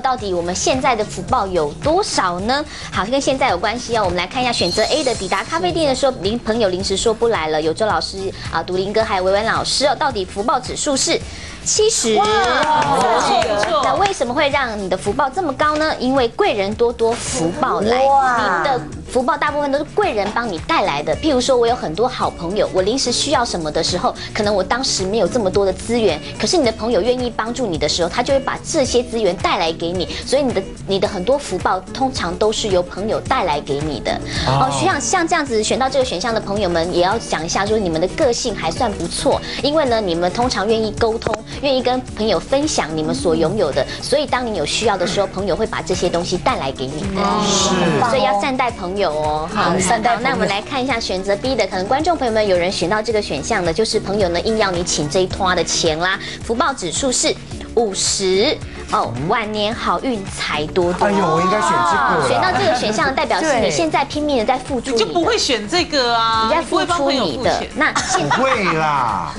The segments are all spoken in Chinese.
到到底我们现在的福报有多少呢？好，跟现在有关系哦。我们来看一下选择 A 的抵达咖啡店的时候，临朋友临时说不来了，有周老师啊、独林哥还有维文老师哦，到底福报指数是七十。那为什么会让你的福报这么高呢？因为贵人多多，福报来。临的福报大部分都是贵人帮你带来的。譬如说，我有很多好朋友，我临时需要什么的时候，可能我当时没有这么多的资源，可是你的朋友愿意帮助你的时候，他就会把这些资源带来给你。所以你的你的很多福报通常都是由朋友带来给你的。哦，像像这样子选到这个选项的朋友们，也要讲一下，说你们的个性还算不错，因为呢，你们通常愿意沟通，愿意跟朋友分享你们所拥有的，所以当你有需要的时候，朋友会把这些东西带来给你的。是所以要善待朋友哦。好，善待。那我们来看一下选择 B 的，可能观众朋友们有人选到这个选项的，就是朋友呢硬要你请这一拖的钱啦。福报指数是五十哦，晚年好运财多多。哎呦，我应该选这个。选到这个选项，代表是你现在拼命的在付出，你就不会选这个啊？你在付出你的那 不会啦。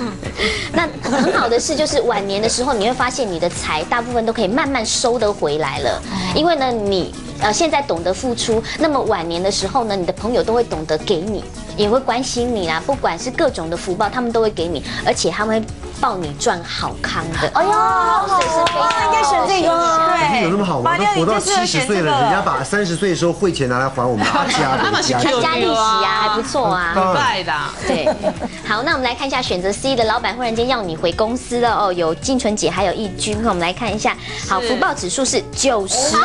那很好的事就是晚年的时候，你会发现你的财大部分都可以慢慢收得回来了，因为呢你。呃，现在懂得付出，那么晚年的时候呢，你的朋友都会懂得给你，也会关心你啦。不管是各种的福报，他们都会给你，而且他们会抱你赚好康的。哎呦，所以是非常应该选这个。对，有那么好吗？都活到七十岁了，人家把三十岁的时候汇钱拿来还我们阿家的 家，加利息啊，还不错啊。明白的。对，好，那我们来看一下选择 C 的老板忽然间要你回公司了哦，有静纯姐还有义军，我们来看一下，好，福报指数是九十。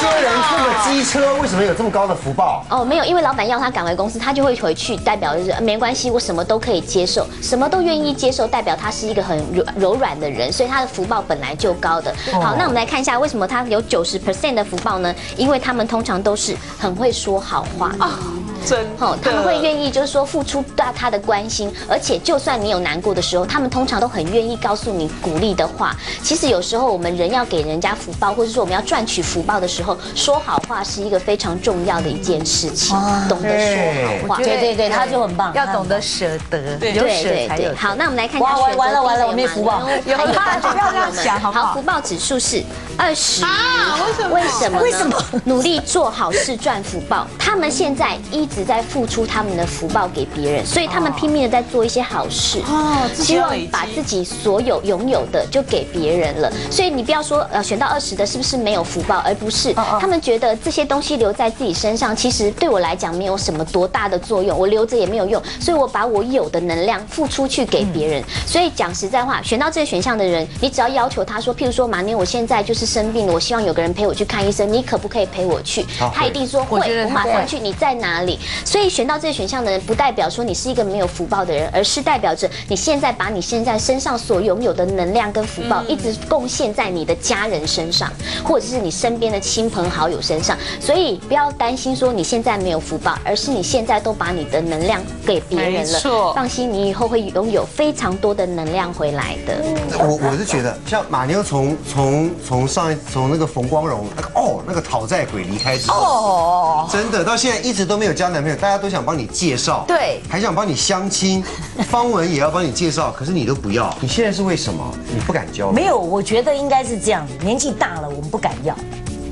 这些人这个机车，为什么有这么高的福报？哦，没有，因为老板要他赶回公司，他就会回去，代表就是没关系，我什么都可以接受，什么都愿意接受，代表他是一个很柔柔软的人，所以他的福报本来就高的。好，那我们来看一下为什么他有九十 percent 的福报呢？因为他们通常都是很会说好话啊。真哦，他们会愿意就是说付出到他的关心，而且就算你有难过的时候，他们通常都很愿意告诉你鼓励的话。其实有时候我们人要给人家福报，或者说我们要赚取福报的时候，说好话是一个非常重要的一件事情。懂得说好话，对对对，他就很棒，要懂得舍得，有舍才有。好，那我们来看一下选择完了完了，我没福报，有不要这样想，好不好？福报指数是二十啊？为什么？为什么？为什么？努力做好事赚福报，他们现在一直在付出。他们的福报给别人，所以他们拼命的在做一些好事，哦，希望把自己所有拥有的就给别人了。所以你不要说呃选到二十的是不是没有福报，而不是他们觉得这些东西留在自己身上，其实对我来讲没有什么多大的作用，我留着也没有用，所以我把我有的能量付出去给别人。所以讲实在话，选到这个选项的人，你只要要求他说，譬如说马年我现在就是生病了，我希望有个人陪我去看医生，你可不可以陪我去？他一定说会，我马上去。你在哪里？所以选到。这个选项的人不代表说你是一个没有福报的人，而是代表着你现在把你现在身上所拥有的能量跟福报，一直贡献在你的家人身上，或者是你身边的亲朋好友身上。所以不要担心说你现在没有福报，而是你现在都把你的能量给别人了。放心，你以后会拥有非常多的能量回来的。我我是觉得，像马妞从从从上一从那个冯光荣那个哦那个讨债鬼离开之后，哦，真的到现在一直都没有交男朋友，大家都想。帮你介绍，对，还想帮你相亲，方文也要帮你介绍，可是你都不要，你现在是为什么？你不敢交？没有，我觉得应该是这样子，年纪大了我们不敢要，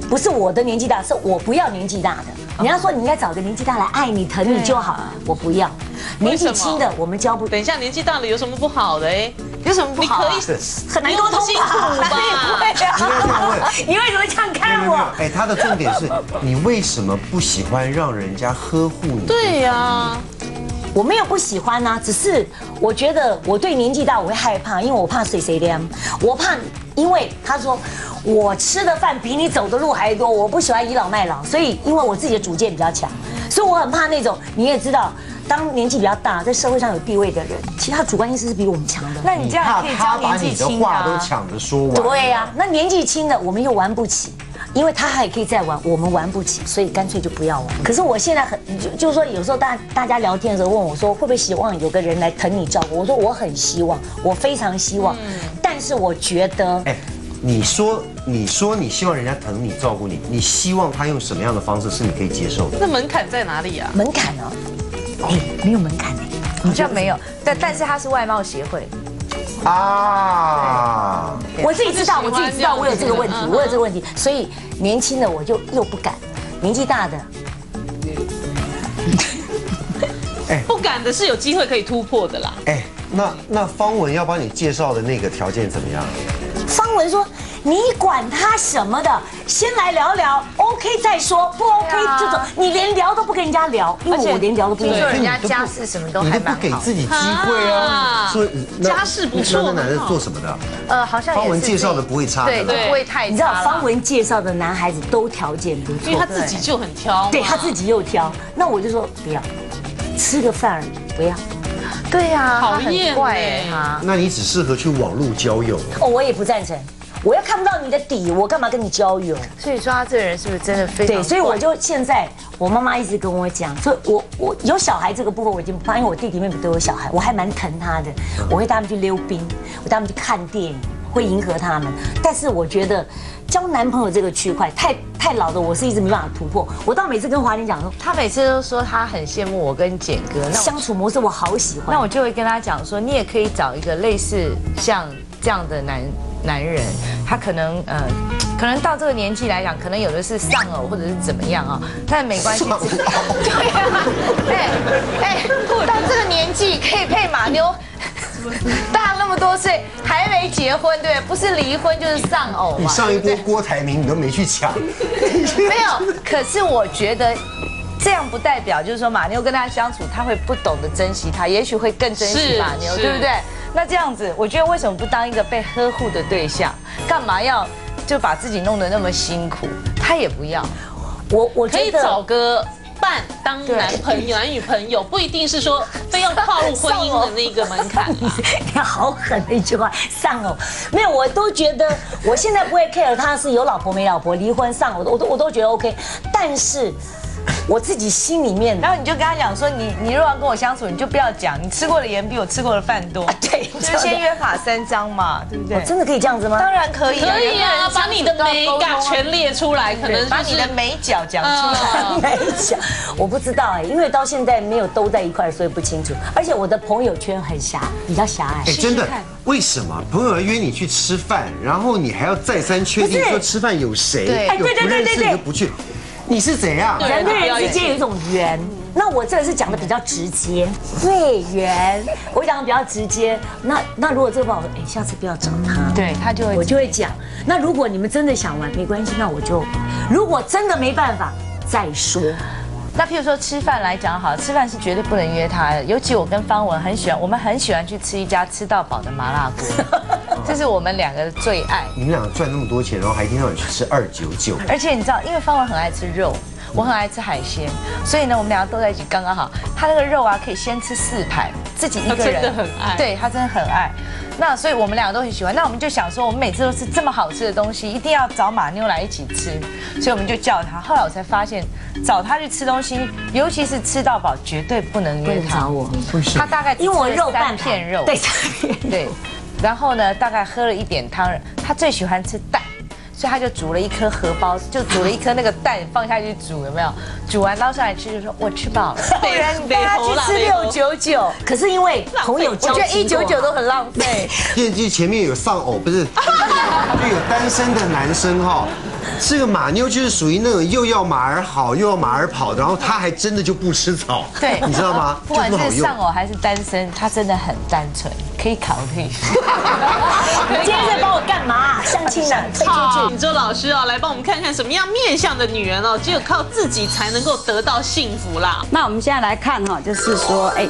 不是我的年纪大，是我不要年纪大的。你要说你应该找个年纪大来爱你疼你就好，我不要，年纪轻的我们交不。等一下，年纪大了有什么不好的？哎，有什么不好？你可以很难沟通吧？你 为什么这样看我？哎，他的重点是 你为什么不喜欢让人家呵护你？对呀，我没有不喜欢呐，只是我觉得我对年纪大我会害怕，因为我怕谁谁的，我怕因为他说。我吃的饭比你走的路还多，我不喜欢倚老卖老，所以因为我自己的主见比较强，所以我很怕那种你也知道，当年纪比较大，在社会上有地位的人，其他主观意识是比我们强的。那你这样可以教年纪轻的话都抢着说完。对呀，那年纪轻的我们又玩不起，因为他还可以再玩，我们玩不起，所以干脆就不要玩。可是我现在很就就是说，有时候大大家聊天的时候问我说，会不会希望有个人来疼你照顾？我说我很希望，我非常希望，但是我觉得。哎你说，你说你希望人家疼你、照顾你，你希望他用什么样的方式是你可以接受的？那门槛在哪里啊？门槛啊，哎，没有门槛哎，好像没有。但但是他是外貌协会啊，我自己知道，我自己知道我有这个问题，我有这个问题，所以年轻的我就又不敢，年纪大的。不敢的是有机会可以突破的啦。哎，那那方文要帮你介绍的那个条件怎么样？方文说：“你管他什么的，先来聊聊，OK 再说，不 OK 就走。你连聊都不跟人家聊，因为我连聊都不跟人家家事什么都还不给自己机会啊。说家世不错，那男的做什么的？呃，好像方文介绍的不会差，对，不会太。你知道方文介绍的男孩子都条件不错，因为他自己就很挑，对他自己又挑。那我就说不要，吃个饭而已，不要。”对呀，讨厌怪他。那你只适合去网络交友哦，我也不赞成。我要看不到你的底，我干嘛跟你交友？所以说他这个人是不是真的非常？对，所以我就现在，我妈妈一直跟我讲，所以我我有小孩这个部分我已经不怕，因为我弟弟妹妹都有小孩，我还蛮疼他的。我会带他们去溜冰，我带他们去看电影，会迎合他们。但是我觉得。交男朋友这个区块太太老的，我是一直没办法突破。我到每次跟华玲讲说，他每次都说他很羡慕我跟简哥那相处模式，我好喜欢。那我就会跟他讲说，你也可以找一个类似像这样的男男人，他可能呃，可能到这个年纪来讲，可能有的是丧偶或者是怎么样啊，但没关系。对啊，哎哎，到这个年纪可以配马妞。大那么多岁还没结婚，对不是离婚就是丧偶嘛。你上一波郭台铭你都没去抢，没有。可是我觉得这样不代表就是说马妞跟他相处，他会不懂得珍惜他，也许会更珍惜马妞，对不对？那这样子，我觉得为什么不当一个被呵护的对象？干嘛要就把自己弄得那么辛苦？他也不要。我我可以找个。伴当男朋友、男女朋友，不一定是说非要跨入婚姻的那个门槛。你好狠的一句话，丧偶没有，我都觉得我现在不会 care 他是有老婆没老婆、离婚丧偶的，我都我都觉得 OK，但是。我自己心里面，然后你就跟他讲说，你你如果要跟我相处，你就不要讲，你吃过的盐比我吃过的饭多。对，就先约法三章嘛，对不对？真的可以这样子吗？当然可以，可以啊，把你的美感全列出来，可能把你的美角讲出来。美角，我不知道哎，因为到现在没有都在一块，所以不清楚。而且我的朋友圈很狭，比较狭隘。哎，真的？为什么朋友要约你去吃饭，然后你还要再三确定说吃饭有谁？有不认识你就不去。你是怎样？人跟人之间有一种缘，那我这个是讲的比较直接，对缘，我讲的比较直接。那那如果这个不好，哎，下次不要找他，对他就会，我就会讲。那如果你们真的想玩，没关系，那我就，如果真的没办法，再说。那譬如说吃饭来讲好，吃饭是绝对不能约他的。尤其我跟方文很喜欢，我们很喜欢去吃一家吃到饱的麻辣锅，这是我们两个的最爱。你们两个赚那么多钱，然后还一天到晚去吃二九九。而且你知道，因为方文很爱吃肉，我很爱吃海鲜，所以呢，我们两个都在一起刚刚好。他那个肉啊，可以先吃四盘，自己一个人。真的很爱。对他真的很爱。那所以我们两个都很喜欢，那我们就想说，我们每次都吃这么好吃的东西，一定要找马妞来一起吃，所以我们就叫他。后来我才发现，找他去吃东西，尤其是吃到饱，绝对不能约他。找我，他大概因为我肉半片肉，对对，然后呢，大概喝了一点汤，他最喜欢吃蛋。所以他就煮了一颗荷包，就煮了一颗那个蛋放下去煮，有没有？煮完捞上来吃，就说我吃饱了。不然你带他去吃六九九，可是因为朋友，我觉得一九九都很浪费。电视机前面有丧偶，不是，就有单身的男生哈。这个马妞就是属于那种又要马儿好，又要马儿跑，然后他还真的就不吃草。对，你知道吗？不管是丧偶还是单身，他真的很单纯，可以考虑。你今天在帮我干嘛？相亲呢？好，周老师哦，来帮我们看看什么样面相的女人哦，只有靠自己才能够得到幸福啦。那我们现在来看哈，就是说，哎。